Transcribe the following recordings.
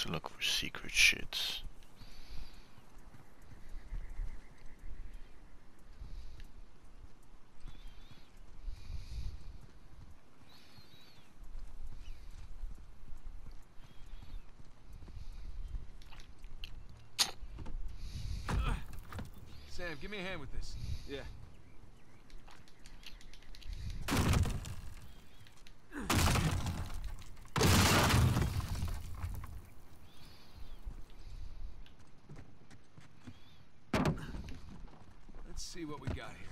to look for secret shits. Sam, give me a hand with this. Yeah. Let's see what we got here.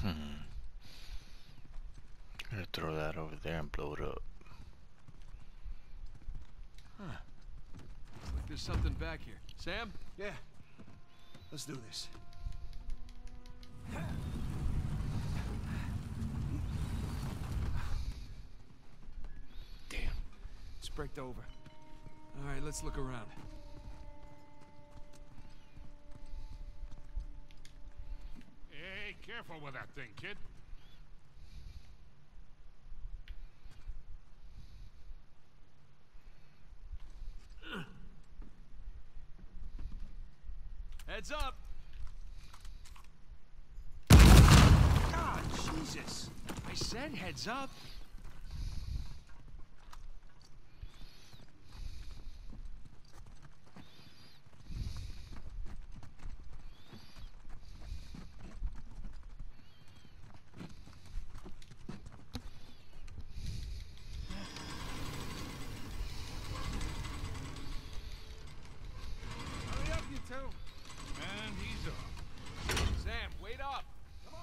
Hmm. Gonna throw that over there and blow it up. Looks like there's something back here. Sam? Yeah. Let's do this. Damn. Braked over. All right, let's look around. Hey, careful with that thing, kid. Heads up! God, Jesus! I said heads up. Hurry up, you two. And he's off. Sam, wait up! Come on!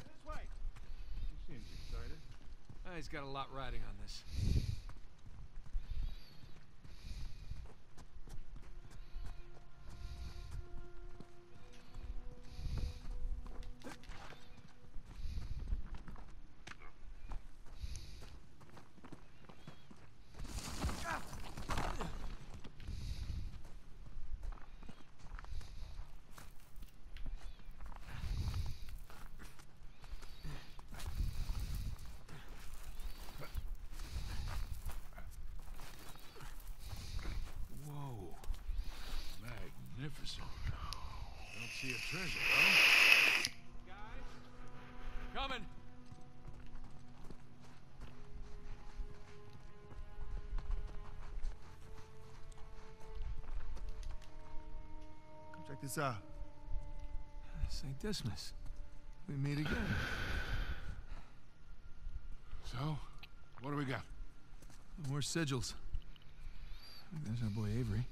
This way. He seems excited. Ah, he's got a lot riding on this. Don't a treasure, huh? Guys? Coming! Come check this out. St. Dismas. We meet again. So, what do we got? More sigils. There's our boy Avery.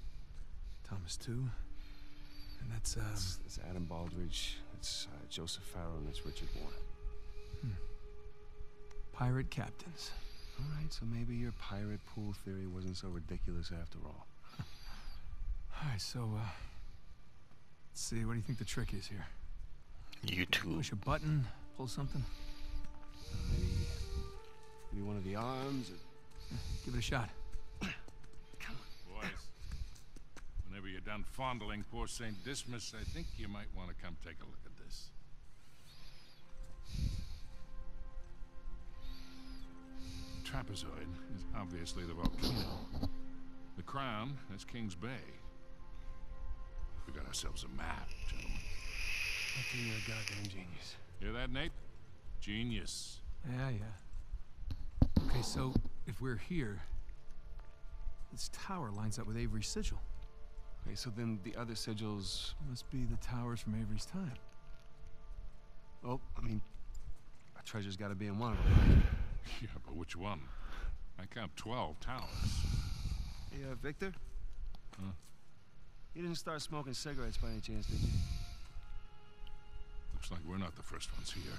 Thomas, too. And that's, um... That's, that's Adam Baldridge. That's uh, Joseph Farrow, and that's Richard Warren. pirate captains. All right, so maybe your pirate pool theory wasn't so ridiculous after all. All right, so, uh... Let's see, what do you think the trick is here? You too. Push a button, pull something? Uh, maybe, maybe one of the arms. Or... Give it a shot. Done fondling poor St. Dismas, I think you might want to come take a look at this. Trapezoid is obviously the volcano. The crown is King's Bay. We got ourselves a map, gentlemen. Lucky you're a goddamn genius. Hear that, Nate? Genius. Yeah, yeah. Okay, so if we're here, this tower lines up with Avery's sigil. Okay, so then the other sigils must be the towers from Avery's time. Well, I mean, our treasure's got to be in one of them. yeah, but which one? I count 12 towers. Hey, uh, Victor? Huh? You didn't start smoking cigarettes by any chance, did you? Looks like we're not the first ones here.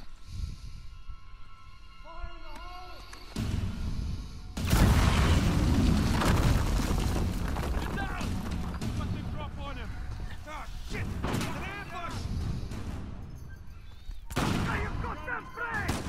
shit! An ambush! I have got them prey!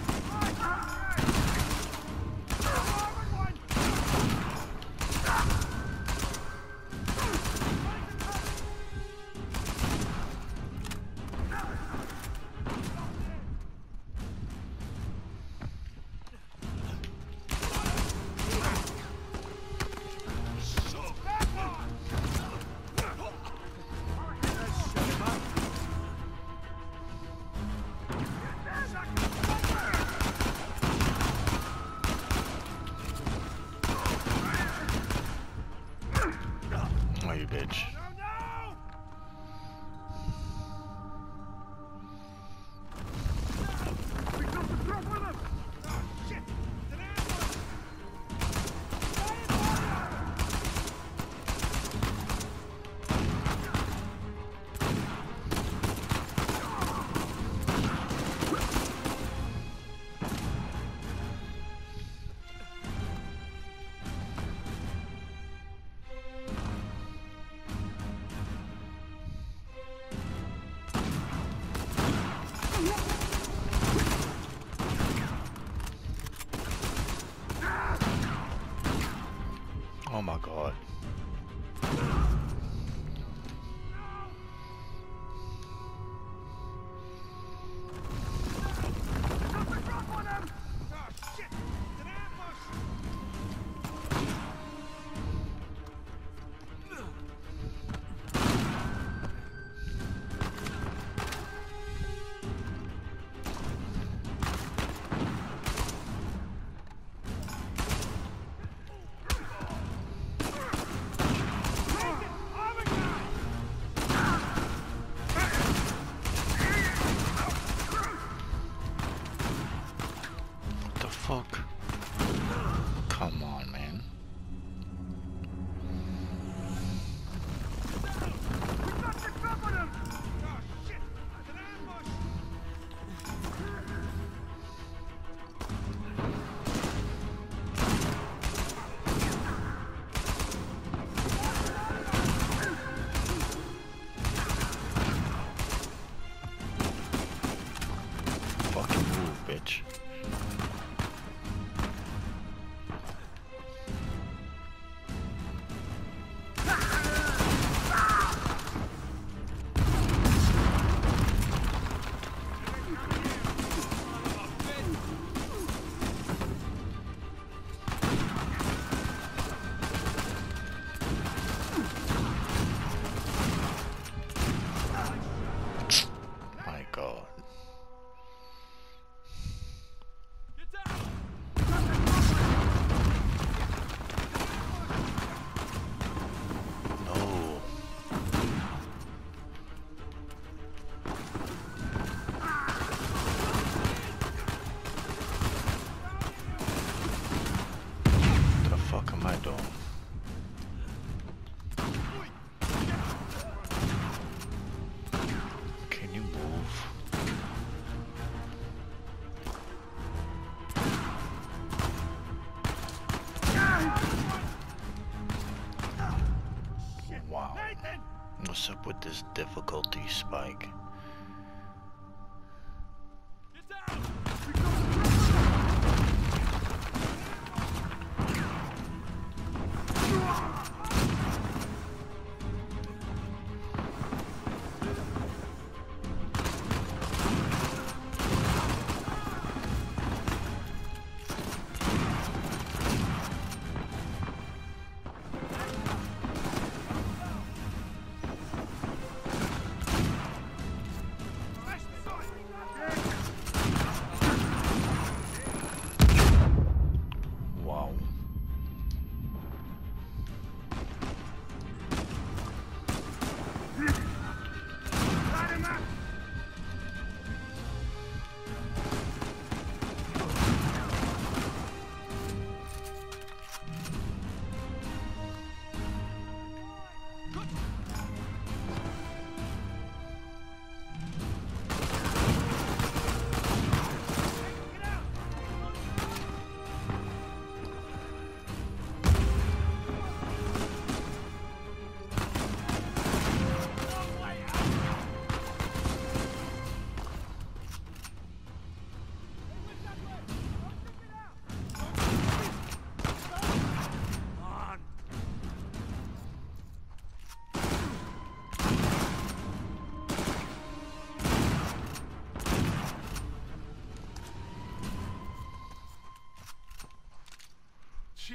this difficulty spike.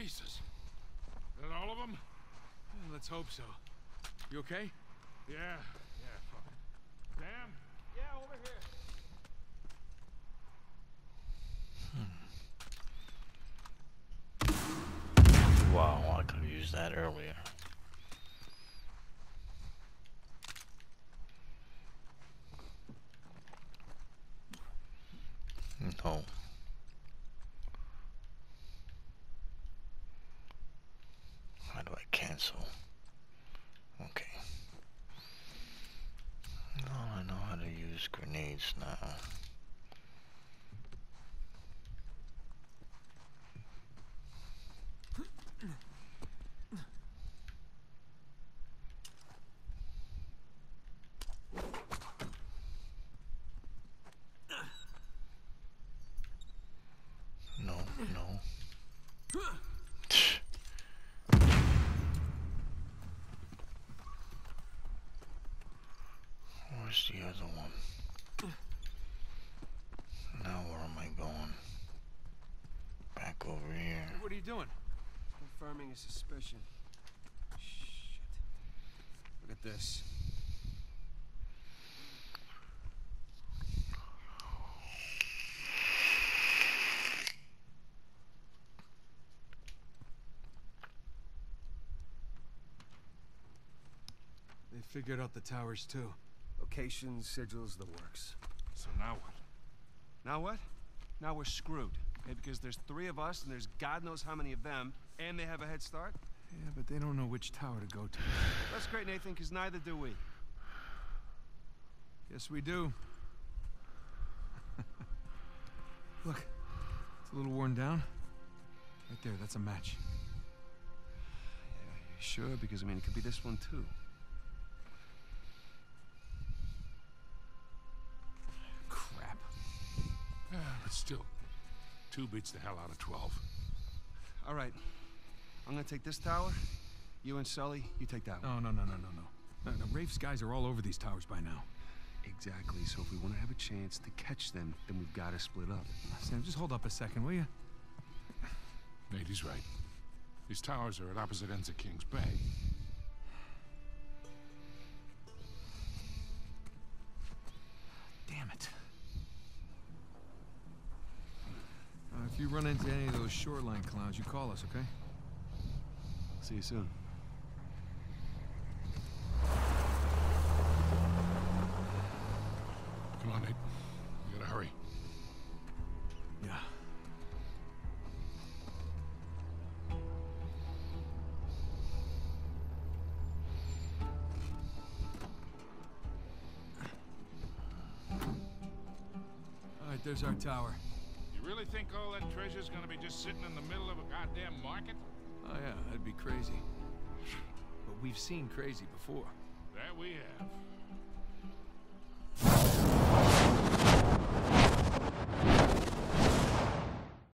Jesus. Is that all of them? Yeah, hmm, let's hope so. You okay? Yeah, yeah, fuck it. Damn. Yeah, over here. Hmm. Wow, I could have used that earlier. No. How do I cancel? Okay. Now I know how to use grenades now. No, no. Where's the other one? Now where am I going? Back over here. What are you doing? Confirming a suspicion. Shit. Look at this. They figured out the towers too. Locations, sigils, the works. So now what? Now what? Now we're screwed. Okay, because there's three of us and there's God knows how many of them, and they have a head start? Yeah, but they don't know which tower to go to. That's great, Nathan, because neither do we. Yes, we do. Look, it's a little worn down. Right there, that's a match. You sure? Because, I mean, it could be this one, too. Crap. Yeah, but still. Two beats the hell out of 12. All right. I'm gonna take this tower. You and Sully, you take that one. No, no, no, no, no, no. No, no, Rafe's guys are all over these towers by now. Exactly. So if we want to have a chance to catch them, then we've got to split up. Sam, just hold up a second, will you? Nate, he's right. These towers are at opposite ends of King's Bay. If you run into any of those shoreline clowns, you call us, okay? See you soon. Come on, Nate. We gotta hurry. Yeah. All right, there's our tower. Really think all that treasure's gonna be just sitting in the middle of a goddamn market? Oh yeah, that'd be crazy. But we've seen crazy before. That we have.